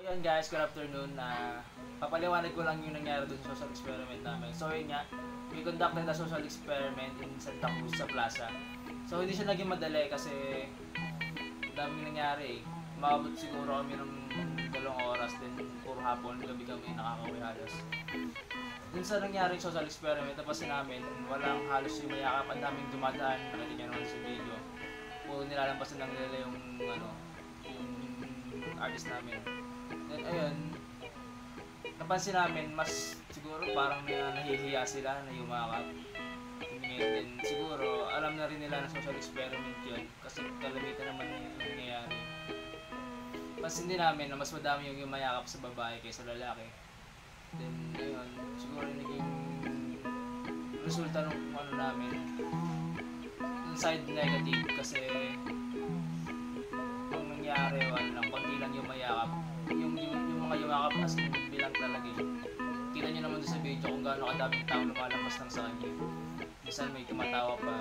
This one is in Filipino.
Ayan guys, good afternoon. na papaliwanag ko lang yung nangyari dun sa social experiment namin. So yun nga, we conducted a social experiment in Santa Cruz sa plaza. So hindi siya naging madali kasi daming nangyari eh. Maabot siguro kami ng dalawang oras din, puro hapon, gabi kami nakakauwi halos. Dun sa nangyari social experiment, tapos namin, walang halos yung mayakap, ang daming dumadaan, nakita niyo naman sa video. Puro nilalampasan lang nila yung, ano, yung artist namin. Then, ayun, napansin namin, mas siguro parang na, nahihiya sila na yumakap. Din, siguro, alam na rin nila na social experiment yun. Kasi kalamitan naman yung nangyayari. Pansin din namin na mas madami yung yumayakap sa babae kaysa lalaki. Then, ayun, siguro naging resulta ng ano namin, yung side negative kasi ang nangyari, ano lang, konti lang yung mayakap. Yung, yung, yung mga yumakap as in bilang talaga yun. Kita nyo naman doon sa video kung gaano kadaming tao lumalabas lang sa kanya. Minsan may tumatawa pa.